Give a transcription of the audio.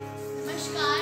Mas, cara...